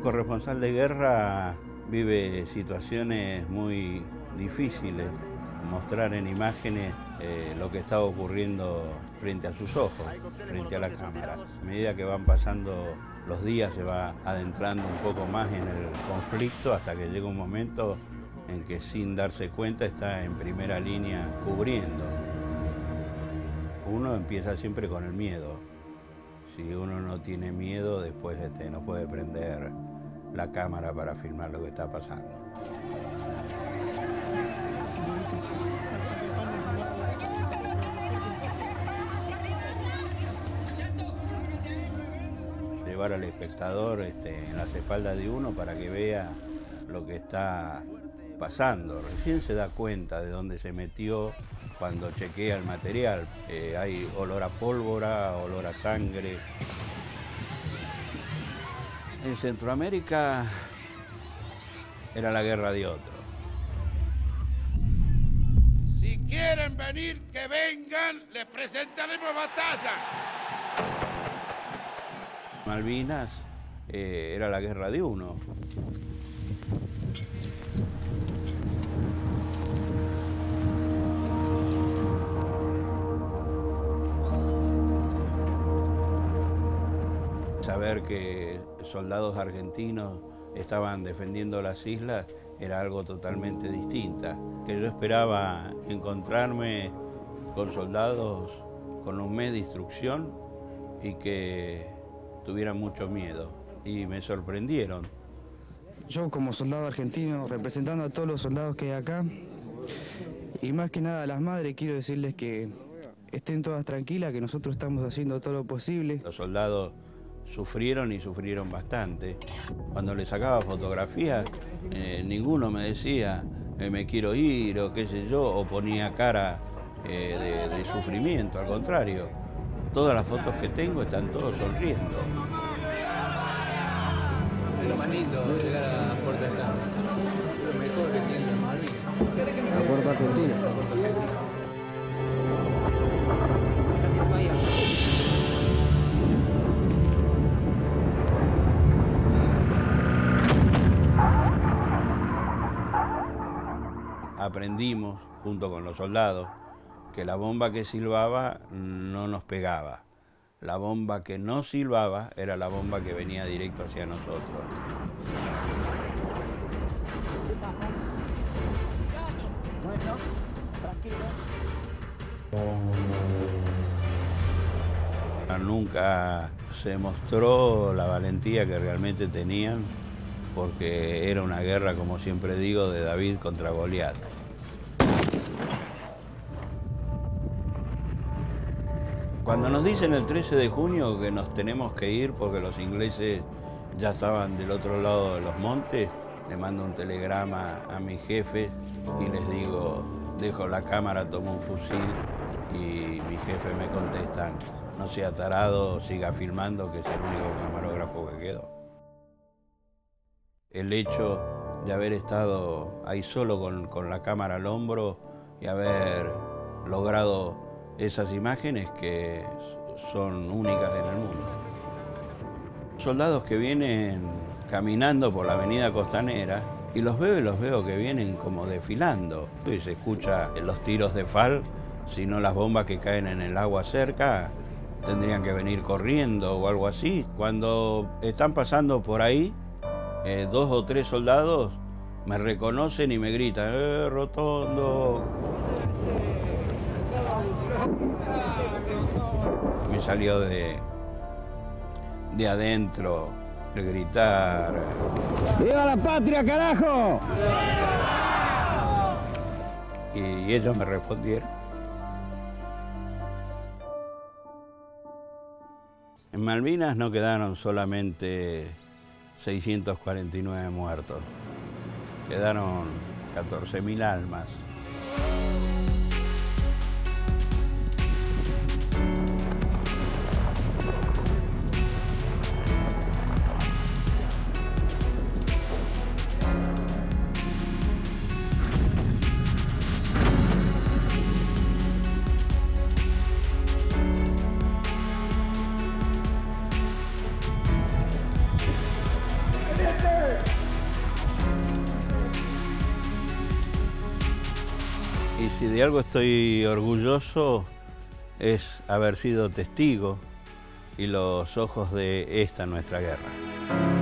corresponsal de guerra vive situaciones muy difíciles, mostrar en imágenes eh, lo que está ocurriendo frente a sus ojos, frente a la cámara. A medida que van pasando los días se va adentrando un poco más en el conflicto hasta que llega un momento en que sin darse cuenta está en primera línea cubriendo. Uno empieza siempre con el miedo. Si uno no tiene miedo, después este, no puede prender la cámara para filmar lo que está pasando. Llevar al espectador este, en las espaldas de uno para que vea lo que está pasando. Recién se da cuenta de dónde se metió cuando chequea el material. Eh, hay olor a pólvora, olor a sangre. En Centroamérica era la guerra de otro. Si quieren venir, que vengan, les presentaremos batalla. Malvinas eh, era la guerra de uno. Saber que soldados argentinos estaban defendiendo las islas era algo totalmente distinta. Que yo esperaba encontrarme con soldados con un mes de instrucción y que tuvieran mucho miedo. Y me sorprendieron. Yo como soldado argentino, representando a todos los soldados que hay acá, y más que nada a las madres, quiero decirles que estén todas tranquilas, que nosotros estamos haciendo todo lo posible. Los soldados sufrieron y sufrieron bastante. Cuando les sacaba fotografías, eh, ninguno me decía eh, me quiero ir o qué sé yo, o ponía cara eh, de, sufrimiento, al contrario. Todas las fotos que tengo están todos sonriendo. Es lo más lindo llegar a puerta. Aprendimos, junto con los soldados, que la bomba que silbaba no nos pegaba. La bomba que no silbaba era la bomba que venía directo hacia nosotros. Nunca se mostró la valentía que realmente tenían, porque era una guerra, como siempre digo, de David contra Goliat. Cuando nos dicen el 13 de junio que nos tenemos que ir porque los ingleses ya estaban del otro lado de los montes, le mando un telegrama a mi jefe y les digo, dejo la cámara, tomo un fusil y mi jefe me contesta, no sea tarado, siga filmando, que es el único camarógrafo que quedó. El hecho de haber estado ahí solo con, la cámara al hombro y haber logrado esas imágenes que son únicas en el mundo. Soldados que vienen caminando por la avenida costanera y los veo y los veo que vienen como desfilando. Y se escucha los tiros de FAL, sino las bombas que caen en el agua cerca, tendrían que venir corriendo o algo así. Cuando están pasando por ahí, eh, dos o tres soldados me reconocen y me gritan, ¡eh, Rotondo! Me salió de, de adentro el gritar. ¡Viva la patria, carajo! Y ellos me respondieron. En Malvinas no quedaron solamente 649 muertos, quedaron 14.000 almas. Si de algo estoy orgulloso es haber sido testigo y los ojos de esta nuestra guerra.